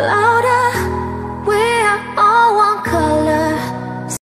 love